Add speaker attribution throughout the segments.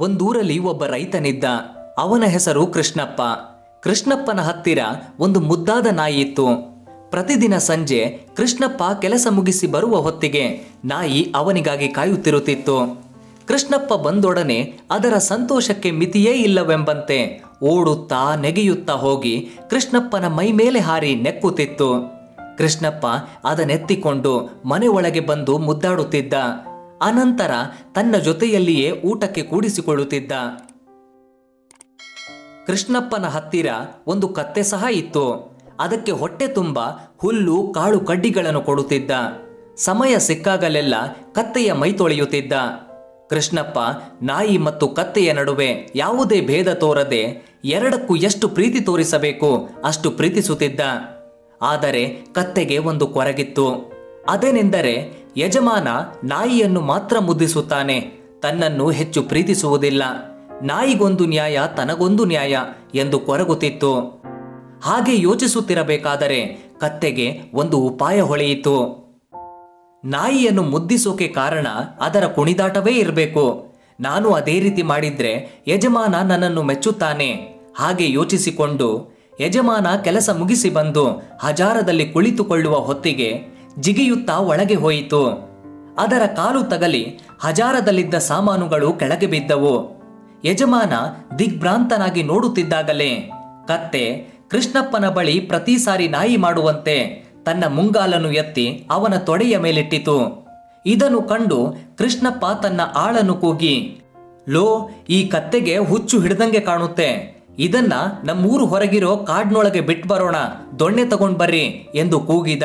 Speaker 1: ಒಂದೂರಲ್ಲಿ ಒಬ್ಬ ರೈತನಿದ್ದ. ಅವನ ಹೆಸರು ಕೃಷ್ಣಪ್ಪ. ಕೃಷ್ಣಪ್ಪನ ಹತ್ತಿರ ಒಂದು ಮುದ್ದಾದ ನಾಯಿ ಇತ್ತು. ಪ್ರತಿದಿನ ಸಂಜೆ ಕೃಷ್ಣಪ್ಪ ಕೆಲಸ ಮುಗಿಸಿ ಬರುವ ಹೊತ್ತಿಗೆ ನಾಯಿ ಅವನಿಗಾಗಿ ಕಾಯುತ್ತಿರುತ್ತಿತ್ತು. ಕೃಷ್ಣಪ್ಪ ಬಂದೊಡನೆ ಅದರ ಸಂತೋಷಕ್ಕೆ ಮಿತಿಯೇ ಇಲ್ಲವೆಂಬಂತೆ ಓಡುತ್ತಾ ನೆಗೆಯುತ್ತಾ ಹೋಗಿ ಕೃಷ್ಣಪ್ಪನ ಮೈ ಮೇಲೆ ಹಾರಿ ನೆಕ್ಕುತ್ತಿತ್ತು. ಕೃಷ್ಣಪ್ಪ ಅದನ್ನೆತ್ತಿಕೊಂಡು ಮನೆ ಒಳಗೆ ಬಂದು ಮುದ್ದಾಡುತ್ತಿದ್ದ. ಅನಂತರ ತನ್ನ ಜೊತೆಯಲ್ಲಿಯೇ ಊಟಕ್ಕೆ ಕೂಡಿಸಿಕೊಳ್ಳುತ್ತಿದ್ದ. ಕೃಷ್ಣಪ್ಪನ ಹತ್ತಿರ ಒಂದು ಕತ್ತೆ ಸಹ ಇತ್ತು. ಅದಕ್ಕೆ ಹೊಟ್ಟೆ ತುಂಬ ಹುಲ್ಲು, ಕಾಳು ಕಡ್ಡಿಗಳನ್ನು ಕೊಡುತ್ತಿದ್ದ. ಸಮಯ ಸಿಕ್ಕಾಗಲೆಲ್ಲ ಕತ್ತೆಯ ಮೈ ತೊಳೆಯುತ್ತಿದ್ದ. ಕೃಷ್ಣಪ್ಪ, ನಾಯಿ ಮತ್ತು ಕತ್ತೆಯ ನಡುವೆ ಯಾವುದೇ ಭೇದ ತೋರದೆ ಎರಡಕ್ಕೂ ಎಷ್ಟು ಪ್ರೀತಿ ತೋರಿಸಬೇಕು ಅಷ್ಟು ಪ್ರೀತಿಸುತ್ತಿದ್ದ. ಆದರೆ ಕತ್ತೆಗೆ ಒಂದು ಕೊರಗಿತ್ತು. ಅದೇನೆಂದರೆ ಯಜಮಾನ ನಾಯಿಯನ್ನು ಮಾತ್ರ ಮುದ್ದಿಸುತ್ತಾನೆ, ತನ್ನನ್ನು ಹೆಚ್ಚು ಪ್ರೀತಿಸುವುದಿಲ್ಲ. ನಾಯಿಗೊಂದು ನ್ಯಾಯ, ತನಗೊಂದು ನ್ಯಾಯ ಎಂದು ಕೊರಗುತ್ತಿತ್ತು. ಹಾಗೆ ಯೋಚಿಸುತ್ತಿರಬೇಕಾದರೆ ಕತ್ತೆಗೆ ಒಂದು ಉಪಾಯ ಹೊಳೆಯಿತು. ನಾಯಿಯನ್ನು ಮುದ್ದಿಸೋಕೆ ಕಾರಣ ಅದರ ಕುಣಿದಾಟವೇ ಇರಬೇಕು. ನಾನು ಅದೇ ರೀತಿ ಮಾಡಿದ್ರೆ ಯಜಮಾನ ನನ್ನನ್ನು ಮೆಚ್ಚುತ್ತಾನೆ. ಹಾಗೆ ಯೋಚಿಸಿಕೊಂಡು ಯಜಮಾನ ಕೆಲಸ ಮುಗಿಸಿ ಬಂದು ಹಜಾರದಲ್ಲಿ ಕುಳಿತುಕೊಳ್ಳುವ ಹೊತ್ತಿಗೆ ಜಿಗಿಯುತ್ತಾ ಒಳಗೆ ಹೋಯಿತು. ಅದರ ಕಾಲು ತಗಲಿ ಹಜಾರದಲ್ಲಿದ್ದ ಸಾಮಾನುಗಳು ಕೆಳಗೆ ಬಿದ್ದವು. ಯಜಮಾನ ದಿಗ್ಭ್ರಾಂತನಾಗಿ ನೋಡುತ್ತಿದ್ದಾಗಲೇ ಕತ್ತೆ ಕೃಷ್ಣಪ್ಪನ ಬಳಿ ಪ್ರತಿ ಸಾರಿ ನಾಯಿ ಮಾಡುವಂತೆ ತನ್ನ ಮುಂಗಾಲನ್ನು ಎತ್ತಿ ಅವನ ತೊಡೆಯ ಮೇಲಿಟ್ಟಿತು. ಇದನ್ನು ಕಂಡು ಕೃಷ್ಣಪ್ಪ ತನ್ನ ಆಳನ್ನು ಕೂಗಿ, ಲೋ, ಈ ಕತ್ತೆಗೆ ಹುಚ್ಚು ಹಿಡಿದಂಗೆ ಕಾಣುತ್ತೆ. ಇದನ್ನ ನಮ್ಮೂರು ಹೊರಗಿರೋ ಕಾಡ್ನೊಳಗೆ ಬಿಟ್ಟು ಬರೋಣ ದೊಣ್ಣೆ ತಗೊಂಡ್ ಬರ್ರಿ ಎಂದು ಕೂಗಿದ.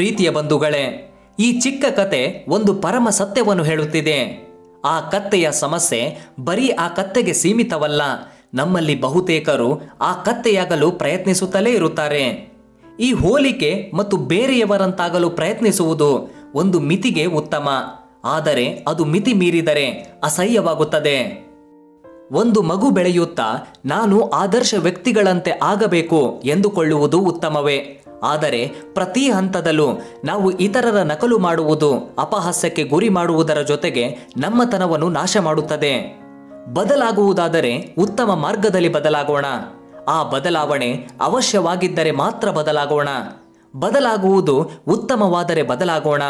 Speaker 1: ಪ್ರೀತಿಯ ಬಂಧುಗಳೇ, ಈ ಚಿಕ್ಕ ಕತೆ ಒಂದು ಪರಮ ಸತ್ಯವನ್ನು ಹೇಳುತ್ತಿದೆ. ಆ ಕತ್ತೆಯ ಸಮಸ್ಯೆ ಬರೀ ಆ ಕತ್ತೆಗೆ ಸೀಮಿತವಲ್ಲ, ನಮ್ಮಲ್ಲಿ ಬಹುತೇಕರು ಆ ಕತ್ತೆಯಾಗಲು ಪ್ರಯತ್ನಿಸುತ್ತಲೇ ಇರುತ್ತಾರೆ. ಈ ಹೋಲಿಕೆ ಮತ್ತು ಬೇರೆಯವರಂತಾಗಲು ಪ್ರಯತ್ನಿಸುವುದು ಒಂದು ಮಿತಿಗೆ ಉತ್ತಮ, ಆದರೆ ಅದು ಮಿತಿ ಮೀರಿದರೆ ಅಸಹ್ಯವಾಗುತ್ತದೆ. ಒಂದು ಮಗು ಬೆಳೆಯುತ್ತಾ, ನಾನು ಆದರ್ಶ ವ್ಯಕ್ತಿಗಳಂತೆ ಆಗಬೇಕು ಎಂದುಕೊಳ್ಳುವುದು ಉತ್ತಮವೇ. ಆದರೆ ಪ್ರತಿ ಹಂತದಲ್ಲೂ ನಾವು ಇತರರ ನಕಲು ಮಾಡುವುದು ಅಪಹಾಸ್ಯಕ್ಕೆ ಗುರಿ ಮಾಡುವುದರ ಜೊತೆಗೆ ನಮ್ಮತನವನ್ನು ನಾಶ ಮಾಡುತ್ತದೆ. ಬದಲಾಗುವುದಾದರೆ ಉತ್ತಮ ಮಾರ್ಗದಲ್ಲಿ ಬದಲಾಗೋಣ. ಆ ಬದಲಾವಣೆ ಅವಶ್ಯವಾಗಿದ್ದರೆ ಮಾತ್ರ ಬದಲಾಗೋಣ. ಬದಲಾಗುವುದು ಉತ್ತಮವಾದರೆ ಬದಲಾಗೋಣ.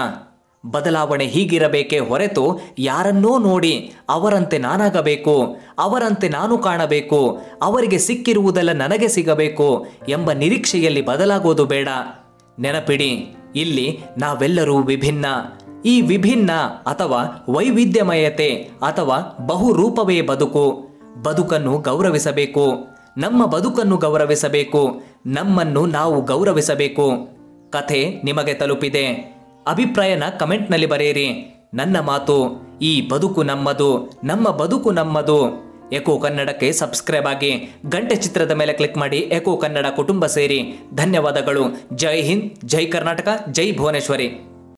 Speaker 1: ಬದಲಾವಣೆ ಹೀಗಿರಬೇಕೆ ಹೊರತು ಯಾರನ್ನೋ ನೋಡಿ ಅವರಂತೆ ನಾನಾಗಬೇಕು, ಅವರಂತೆ ನಾನು ಕಾಣಬೇಕು, ಅವರಿಗೆ ಸಿಕ್ಕಿರುವುದೆಲ್ಲ ನನಗೆ ಸಿಗಬೇಕು ಎಂಬ ನಿರೀಕ್ಷೆಯಲ್ಲಿ ಬದಲಾಗೋದು ಬೇಡ. ನೆನಪಿಡಿ, ಇಲ್ಲಿ ನಾವೆಲ್ಲರೂ ವಿಭಿನ್ನ. ಈ ವಿಭಿನ್ನ ಅಥವಾ ವೈವಿಧ್ಯಮಯತೆ ಅಥವಾ ಬಹುರೂಪವೇ ಬದುಕು. ಬದುಕನ್ನು ಗೌರವಿಸಬೇಕು. ನಮ್ಮ ಬದುಕನ್ನು ಗೌರವಿಸಬೇಕು. ನಮ್ಮನ್ನು ನಾವು ಗೌರವಿಸಬೇಕು. ಕಥೆ ನಿಮಗೆ ತಲುಪಿದೆ. ಅಭಿಪ್ರಾಯನ ಕಮೆಂಟ್ನಲ್ಲಿ ಬರೆಯಿರಿ. ನನ್ನ ಮಾತು, ಈ ಬದುಕು ನಮ್ಮದು, ನಮ್ಮ ಬದುಕು ನಮ್ಮದು. ಎಕೋ ಕನ್ನಡಕ್ಕೆ ಸಬ್ಸ್ಕ್ರೈಬ್ ಆಗಿ, ಗಂಟೆ ಚಿತ್ರದ ಮೇಲೆ ಕ್ಲಿಕ್ ಮಾಡಿ, ಎಕೋ ಕನ್ನಡ ಕುಟುಂಬ ಸೇರಿ. ಧನ್ಯವಾದಗಳು. ಜೈ ಹಿಂದ್, ಜೈ ಕರ್ನಾಟಕ, ಜೈ ಭುವನೇಶ್ವರಿ.